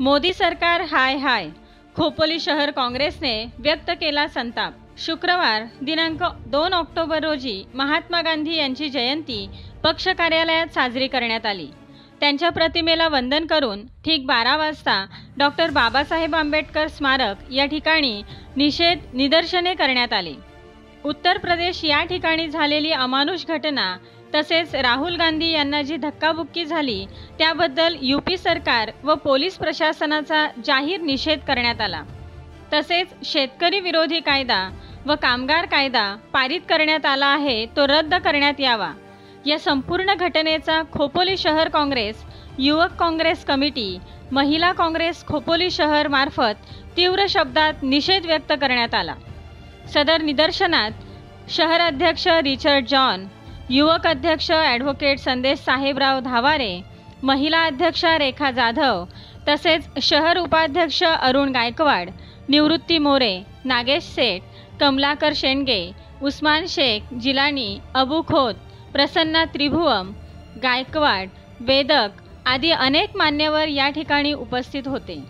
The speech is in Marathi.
मोदी सरकार हाय हाय. खोपोली शहर काँग्रेसने व्यक्त केला संताप. शुक्रवार दिनांक दोन ऑक्टोबर रोजी महात्मा गांधी यांची जयंती पक्ष कार्यालयात साजरी करण्यात आली. त्यांच्या प्रतिमेला वंदन करून ठीक बारा वाजता डॉक्टर बाबासाहेब आंबेडकर स्मारक या ठिकाणी निषेध निदर्शने करण्यात आली. उत्तर प्रदेश या ठिकाणी झालेली अमानुष घटना तसेच राहुल गांधी यांना जी धक्काबुक्की झाली त्याबद्दल यूपी सरकार व पोलीस प्रशासनाचा जाहीर निषेध करण्यात आला. तसेच शेतकरी विरोधी कायदा व कामगार कायदा पारित करण्यात आला आहे तो रद्द करण्यात यावा. या संपूर्ण घटनेचा खोपोली शहर काँग्रेस युवक काँग्रेस कमिटी महिला काँग्रेस खोपोली शहर मार्फत तीव्र शब्दात निषेध व्यक्त करण्यात आला. सदर निदर्शनात शहर अध्यक्ष रिचर्ड जॉन युवक अध्यक्ष ॲडव्होकेट संदेश साहेबराव धावारे महिला अध्यक्ष रेखा जाधव तसेच शहर उपाध्यक्ष अरुण गायकवाड निवृत्ती मोरे नागेश सेठ कमलाकर शेंडगे उस्मान शेख जिलानी अबू खोत प्रसन्ना त्रिभुवम गायकवाड वेदक आदी अनेक मान्यवर या ठिकाणी उपस्थित होते.